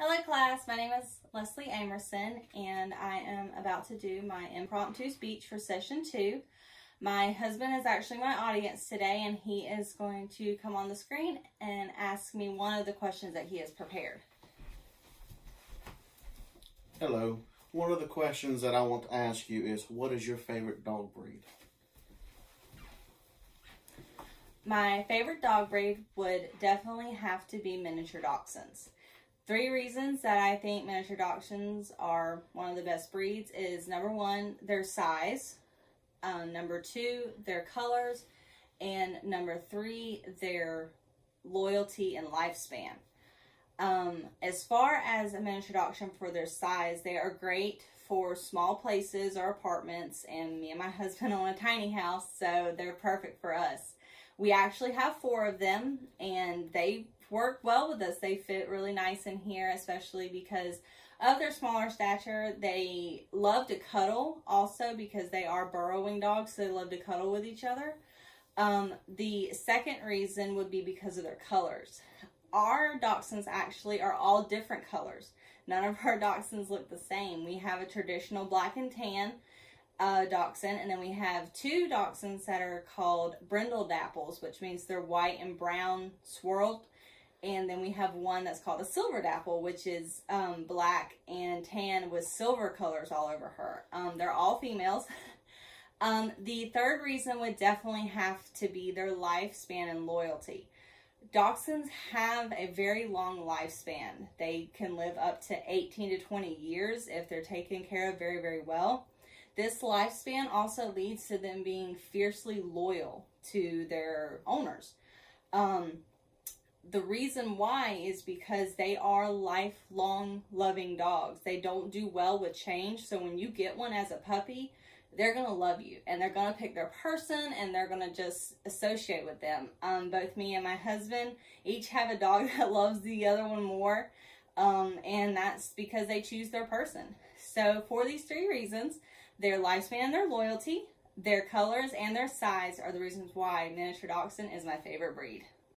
Hello class, my name is Leslie Amerson and I am about to do my impromptu speech for session two. My husband is actually my audience today and he is going to come on the screen and ask me one of the questions that he has prepared. Hello. One of the questions that I want to ask you is what is your favorite dog breed? My favorite dog breed would definitely have to be miniature dachshunds. Three reasons that I think miniature dachshunds are one of the best breeds is number one, their size, um, number two, their colors, and number three, their loyalty and lifespan. Um, as far as a miniature dachshund for their size, they are great for small places or apartments, and me and my husband own a tiny house, so they're perfect for us. We actually have four of them, and they work well with us. They fit really nice in here, especially because of their smaller stature. They love to cuddle also because they are burrowing dogs, so they love to cuddle with each other. Um, the second reason would be because of their colors. Our dachshunds actually are all different colors. None of our dachshunds look the same. We have a traditional black and tan uh, dachshund, and then we have two dachshunds that are called brindle dapples, which means they're white and brown swirled and then we have one that's called a silver dapple, which is um, black and tan with silver colors all over her. Um, they're all females. um, the third reason would definitely have to be their lifespan and loyalty. Dachshunds have a very long lifespan. They can live up to 18 to 20 years if they're taken care of very, very well. This lifespan also leads to them being fiercely loyal to their owners. Um, the reason why is because they are lifelong loving dogs. They don't do well with change. So when you get one as a puppy, they're going to love you and they're going to pick their person and they're going to just associate with them. Um, both me and my husband each have a dog that loves the other one more. Um, and that's because they choose their person. So for these three reasons, their lifespan, their loyalty, their colors, and their size are the reasons why miniature dachshund is my favorite breed.